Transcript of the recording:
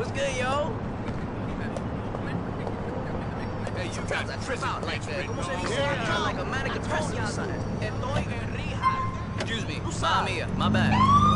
What's good, yo? Hey, you got Sometimes I trip out like that. ¿cómo se dice? over Uh, like a manic depressive son. Estoy en rehab. Excuse me, mamma mia, my bad.